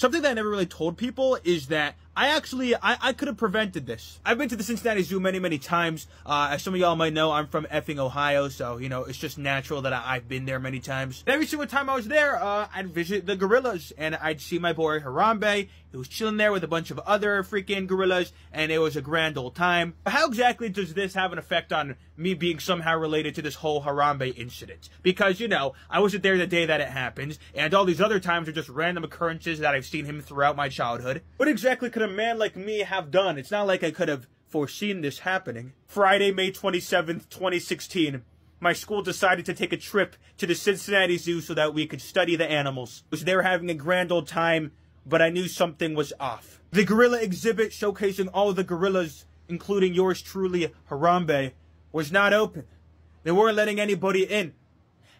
Something that I never really told people is that I actually, I, I could have prevented this. I've been to the Cincinnati Zoo many, many times. Uh, as some of y'all might know, I'm from effing Ohio, so, you know, it's just natural that I, have been there many times. And every single time I was there, uh, I'd visit the gorillas, and I'd see my boy Harambe. He was chilling there with a bunch of other freaking gorillas, and it was a grand old time. How exactly does this have an effect on me being somehow related to this whole Harambe incident? Because, you know, I wasn't there the day that it happened, and all these other times are just random occurrences that I've seen him throughout my childhood. What exactly could a man like me have done? It's not like I could have foreseen this happening. Friday, May 27th, 2016. My school decided to take a trip to the Cincinnati Zoo so that we could study the animals. I was there having a grand old time, but I knew something was off. The gorilla exhibit showcasing all the gorillas, including yours truly, Harambe, was not open. They weren't letting anybody in.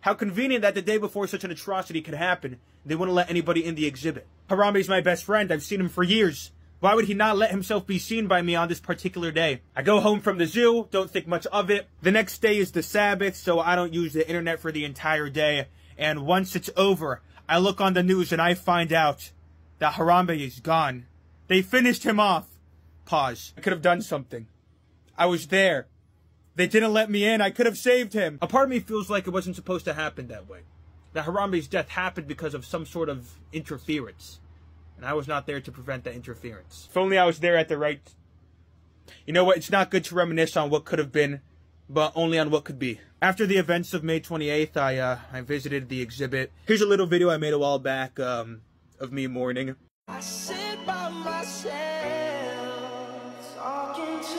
How convenient that the day before such an atrocity could happen, they wouldn't let anybody in the exhibit. Harambe's my best friend. I've seen him for years. Why would he not let himself be seen by me on this particular day? I go home from the zoo, don't think much of it. The next day is the Sabbath, so I don't use the internet for the entire day. And once it's over, I look on the news and I find out that Harambe is gone. They finished him off. Pause. I could have done something. I was there. They didn't let me in. I could have saved him. A part of me feels like it wasn't supposed to happen that way. That Harambe's death happened because of some sort of interference and I was not there to prevent that interference. If only I was there at the right. You know what? It's not good to reminisce on what could have been, but only on what could be. After the events of May 28th, I uh, I visited the exhibit. Here's a little video I made a while back um, of me mourning. I sit by myself, talking to